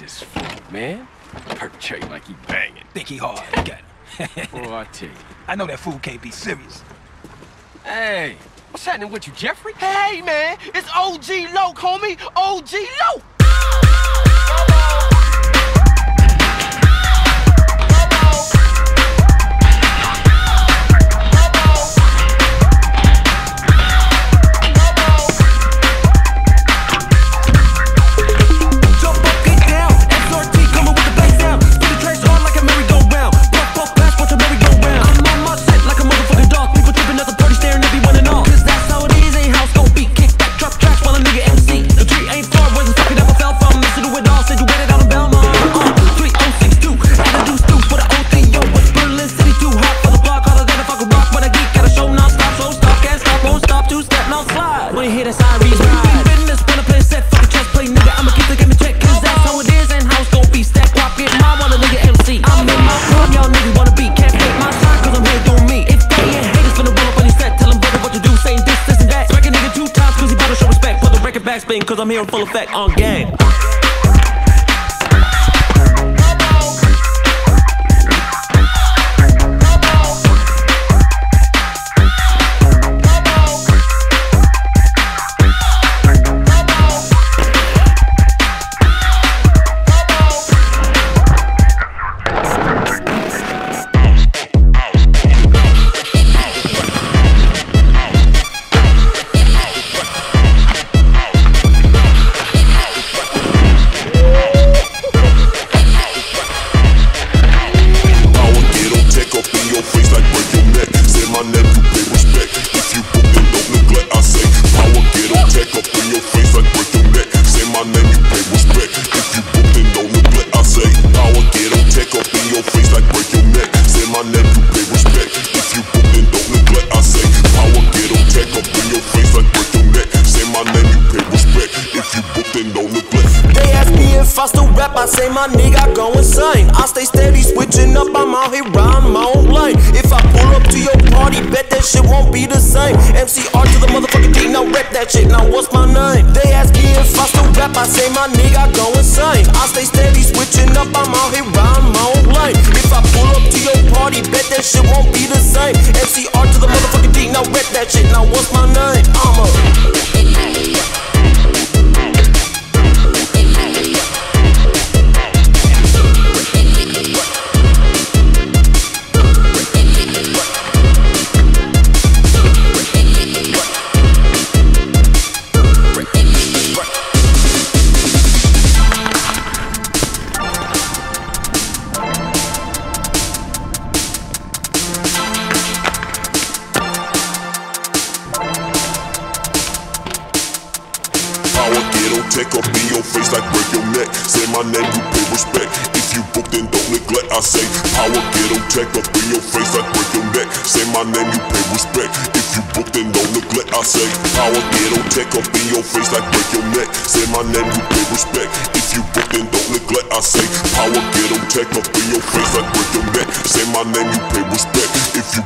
this fool, man. Perpetrate like he banging. Think he hard. At him. Boy, I tell you. I know that fool can't be serious. Hey, what's happening with you, Jeffrey? Hey, man, it's OG Loc, homie. OG Loc. Spin, 'cause I'm here in full effect on gang. I rap, say my nigga go insane. I stay steady, switching up, I'm out here riding my own lane. If I pull up to your party, bet that shit won't be the same. MCR to the motherfucking D, now rep that shit, now what's my name? They ask me if I still rap, I say my nigga go insane. I stay steady, switching up, I'm out here riding my own lane. If I pull up to your party, bet that shit won't be the same. MCR to the motherfucking D, now rep that shit, now what's my name? I'm a Tech up in your face like break your neck. Say my name, you pay respect. If you book, then don't neglect. I say power get on tech up in your face like break your neck. Say my name, you pay respect. If you book, then don't neglect. I say power get on tech up in your face like break your neck. Say my name, you pay respect. If you book, then don't neglect. I say power tech up in your face like break your neck. Say my name, you pay respect. If you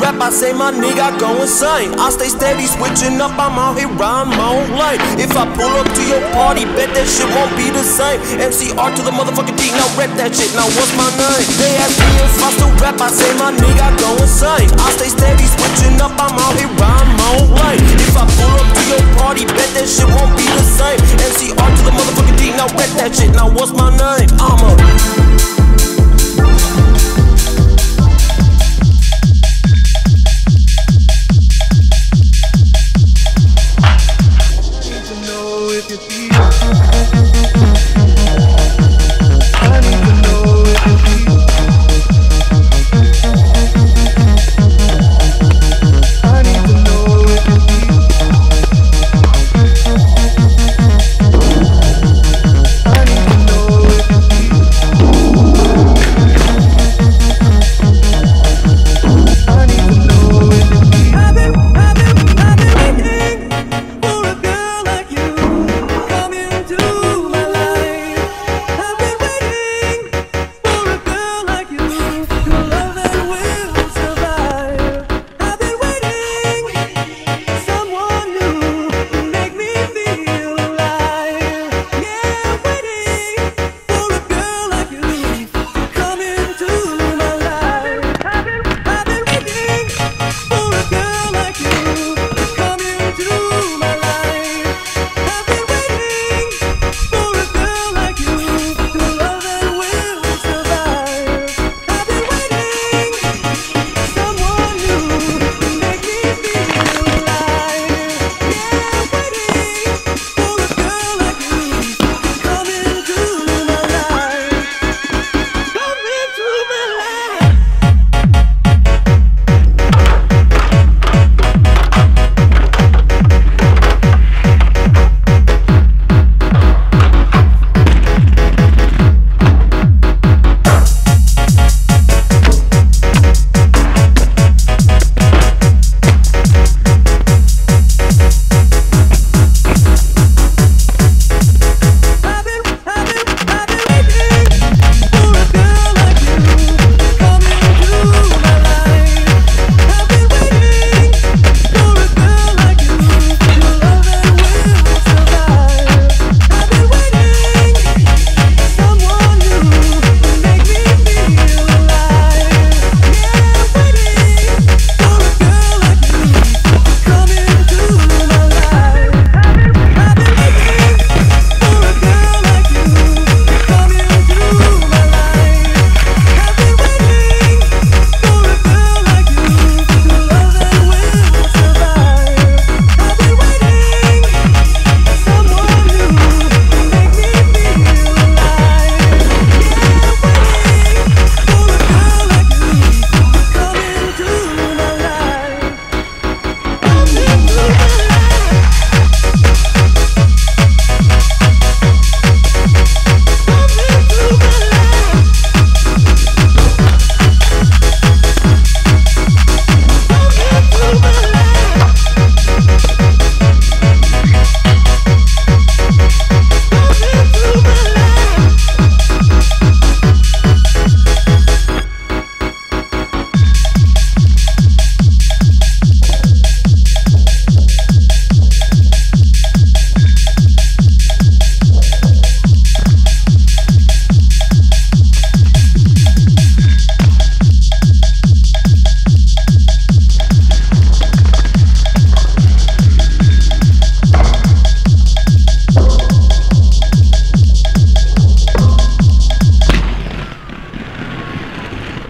rap, I say my nigga go insane. I stay steady, switching up, I'm out here riding my own lane. If I pull up to your party, bet that shit won't be the same. MCR to the motherfucking D, now rap that shit, now what's my name? They ask me if I still rap, I say my nigga go insane. I stay steady, switching up, I'm out here riding my own lane. If I pull up to your party, bet that shit won't be the same. MCR to the motherfucking D, now rep that shit, now what's my name? I'm a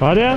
Hadi ya.